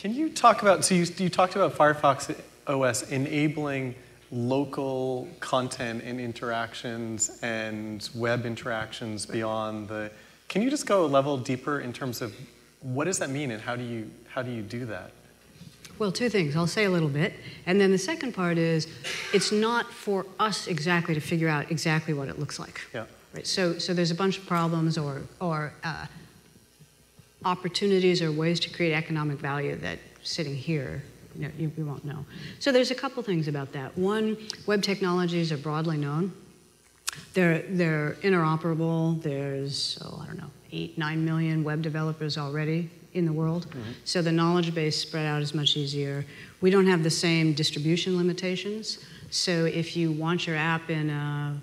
Can you talk about, so you, you talked about Firefox OS enabling local content and interactions and web interactions beyond the, can you just go a level deeper in terms of what does that mean and how do you, how do you do that? Well, two things. I'll say a little bit. And then the second part is it's not for us exactly to figure out exactly what it looks like. Yeah. Right. So, so there's a bunch of problems or, or uh, opportunities or ways to create economic value that sitting here you, know, you, we won't know. So there's a couple things about that. One, web technologies are broadly known. They're, they're interoperable. There's, oh, I don't know, eight, nine million web developers already in the world. Mm -hmm. So the knowledge base spread out is much easier. We don't have the same distribution limitations. So if you want your app in a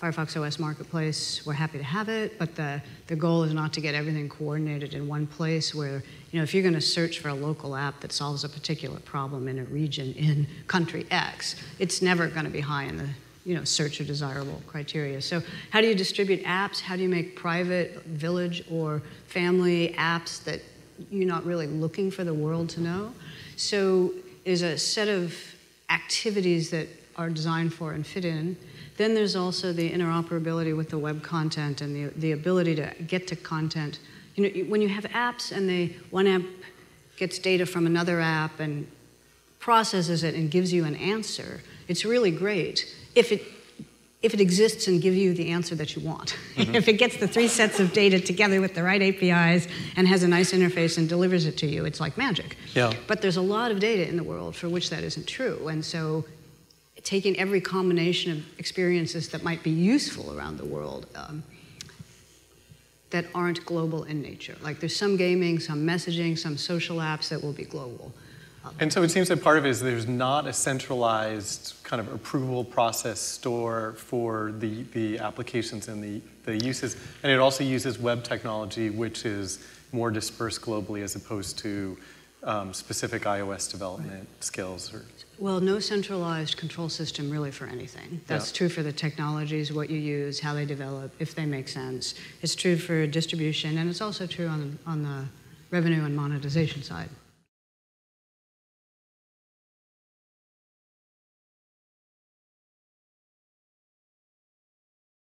Firefox OS Marketplace, we're happy to have it, but the, the goal is not to get everything coordinated in one place where, you know, if you're going to search for a local app that solves a particular problem in a region in country X, it's never going to be high in the, you know, search or desirable criteria. So how do you distribute apps? How do you make private village or family apps that you're not really looking for the world to know? So there's a set of activities that are designed for and fit in then there's also the interoperability with the web content and the, the ability to get to content. You know, when you have apps and they, one app gets data from another app and processes it and gives you an answer, it's really great if it if it exists and give you the answer that you want. Mm-hmm. if it gets the three sets of data together with the right APIs and has a nice interface and delivers it to you, it's like magic. Yeah. But there's a lot of data in the world for which that isn't true. And so taking every combination of experiences that might be useful around the world um, that aren't global in nature. Like there's some gaming, some messaging, some social apps that will be global. And so it seems that part of it is there's not a centralized kind of approval process store for the, the applications and the, the uses. And it also uses web technology, which is more dispersed globally as opposed to um, specific iOS development right. skills? Or? Well, no centralized control system really for anything. That's yeah. true for the technologies, what you use, how they develop, if they make sense. It's true for distribution, and it's also true on, on the revenue and monetization side.